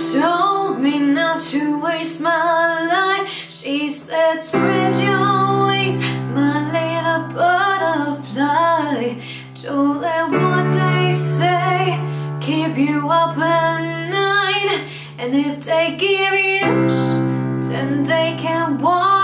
told me not to waste my life. She said spread your wings, my little butterfly. Don't let what they say keep you up at night. And if they give you then they can walk